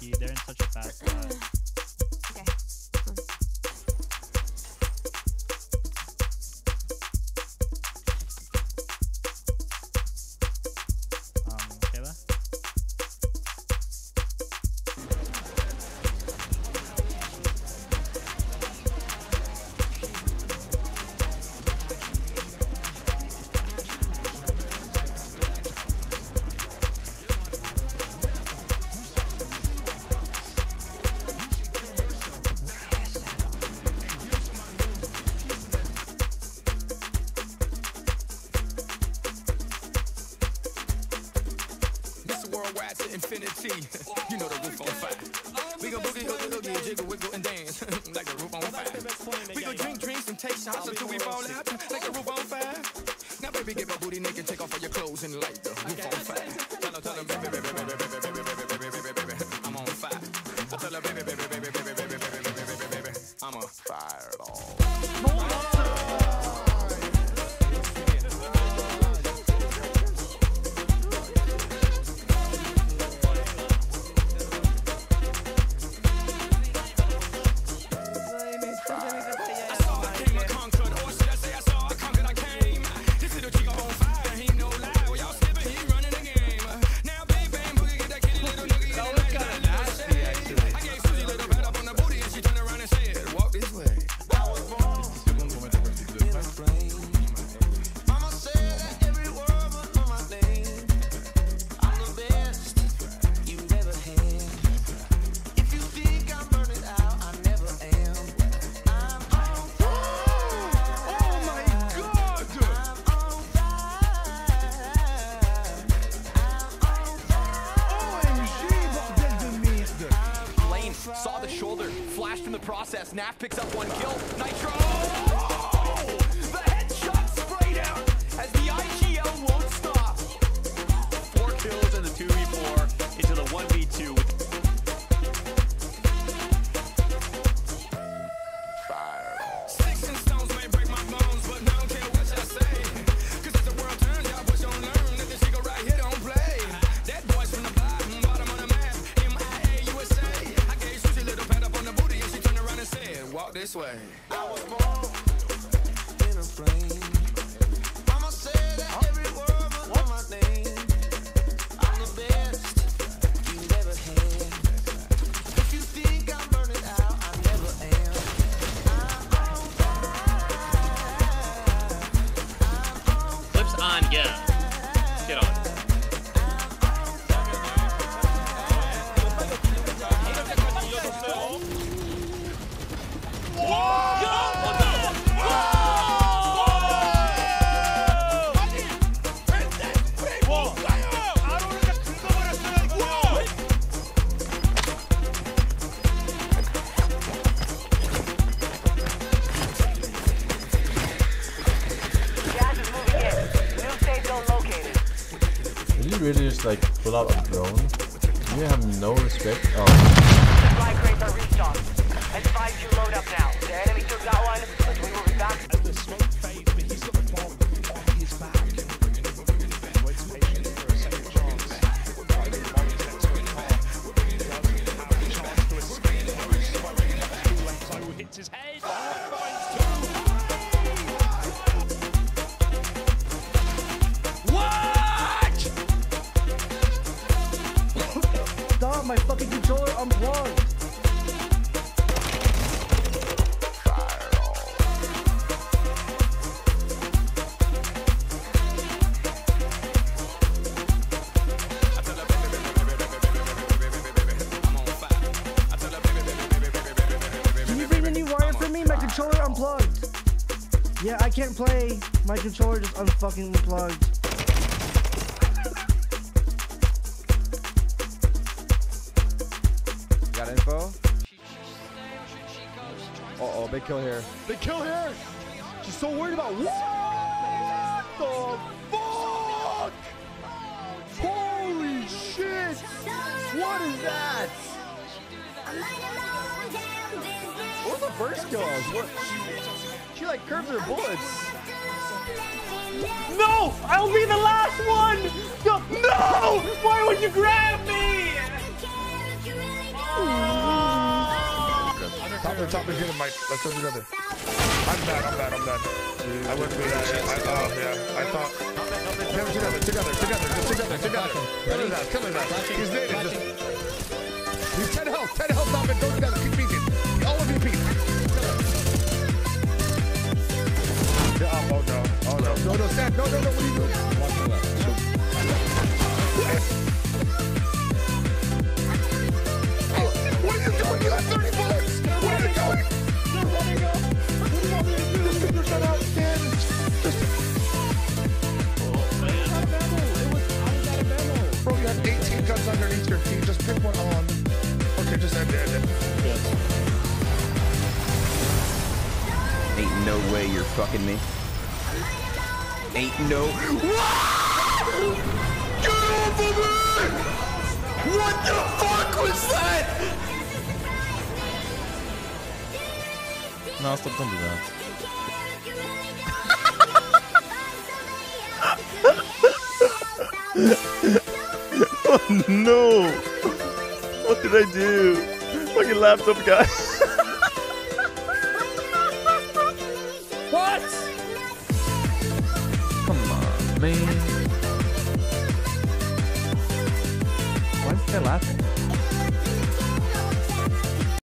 He, they're in such a bad spot. Mr. To infinity. you know the roof on fire. We gon' boogie, hoogie, hoogie, jiggle, wiggle, and dance like the roof on fire. We gon' drink drinks and take shots until we fall out like the roof on fire. Now, baby, get my booty naked, take off all your clothes and light the roof on fire. Tell her, tell her, baby, baby, baby, baby, baby, baby, baby, baby, baby, I'm on fire. I tell her, baby, baby, baby, baby, baby, baby, baby, baby, baby, I'm on fire. Flashed in the process. Naf picks up one kill. Nitro. 对。You really just like pull out a drone? You have no respect. Oh, Supply crates are restocked. Advise you load up now. The enemy took that one, but we will be back. Controller unplugged. Yeah, I can't play. My controller just unfucking unplugged. Got info? Uh oh, big kill here. Big kill here! She's so worried about what the fuck? Holy shit! What is that? What was the first kill? What? She, she like curved her bullets. No! I'll be the last one! No! no! Why would you grab me? top and get him, Mike. Let's go together. I'm bad, I'm bad, I'm bad. I went through that. I, oh, yeah. I thought. Get together, together, together, just together, together. Kill his ass, kill his ass. He's native. He's 10 health, 10 health, top and go together. Keep peeking. No. No, no. No, are have 30 bullets. Are? You're running up. What you do? Just out, stand. Just... Bro, you have 18 guns underneath your feet. Just pick one on. Okay, just it. It. Ain't no way you're fucking me. Ain't no. Get off of me! What the fuck was that? No, stop, don't do that. oh no! What did I do? Fucking laptop guy. What? Come on, man. Why is that laughing?